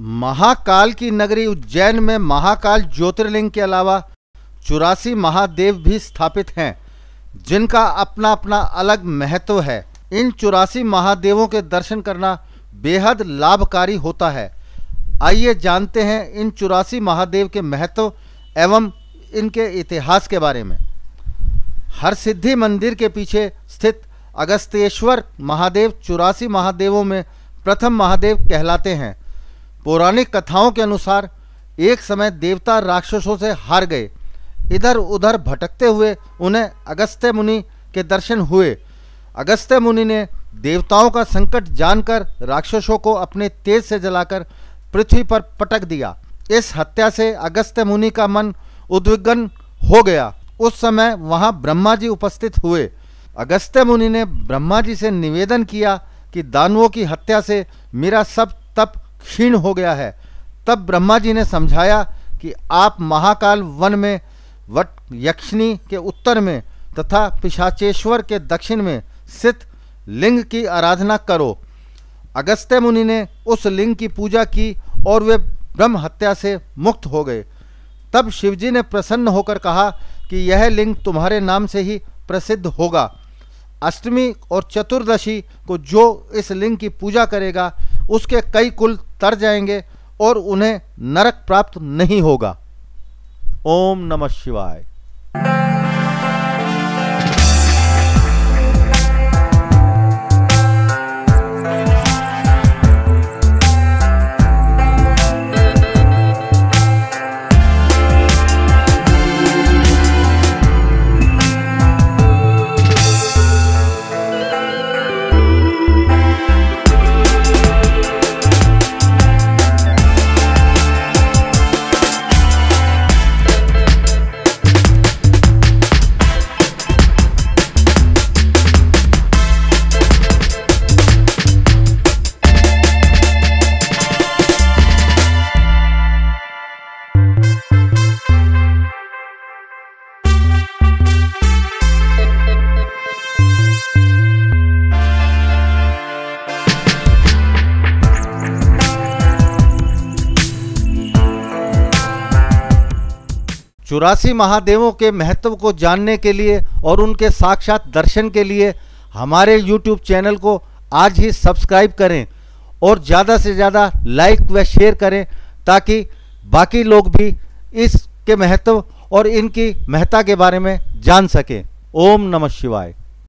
महाकाल की नगरी उज्जैन में महाकाल ज्योतिर्लिंग के अलावा चौरासी महादेव भी स्थापित हैं, जिनका अपना अपना अलग महत्व है। इन चौरासी महादेवों के दर्शन करना बेहद लाभकारी होता है। आइए जानते हैं इन चौरासी महादेव के महत्व एवं इनके इतिहास के बारे में। हर सिद्धि मंदिर के पीछे स्थित अगस्तेश्वर महादेव चौरासी महादेवों में प्रथम महादेव कहलाते हैं। पौराणिक कथाओं के अनुसार एक समय देवता राक्षसों से हार गए। इधर उधर भटकते हुए उन्हें अगस्त्य मुनि के दर्शन हुए। अगस्त्य मुनि ने देवताओं का संकट जानकर राक्षसों को अपने तेज से जलाकर पृथ्वी पर पटक दिया। इस हत्या से अगस्त्य मुनि का मन उद्विग्न हो गया। उस समय वहाँ ब्रह्मा जी उपस्थित हुए। अगस्त्य मुनि ने ब्रह्मा जी से निवेदन किया कि दानवों की हत्या से मेरा सब तप क्षीण हो गया है। तब ब्रह्मा जी ने समझाया कि आप महाकाल वन में, वट यक्षिणी के उत्तर में तथा पिशाचेश्वर के दक्षिण में स्थित लिंग की आराधना करो। अगस्त्य मुनि ने उस लिंग की पूजा की और वे ब्रह्म हत्या से मुक्त हो गए। तब शिवजी ने प्रसन्न होकर कहा कि यह लिंग तुम्हारे नाम से ही प्रसिद्ध होगा। अष्टमी और चतुर्दशी को जो इस लिंग की पूजा करेगा, उसके कई कुल तर जाएँगे और उन्हें नरक प्राप्त नहीं होगा। ओम नमः शिवाय। चौरासी महादेवों के महत्व को जानने के लिए और उनके साक्षात दर्शन के लिए हमारे YouTube चैनल को आज ही सब्सक्राइब करें और ज़्यादा से ज़्यादा लाइक व शेयर करें ताकि बाकी लोग भी इसके महत्व और इनकी महत्ता के बारे में जान सकें। ओम नमः शिवाय।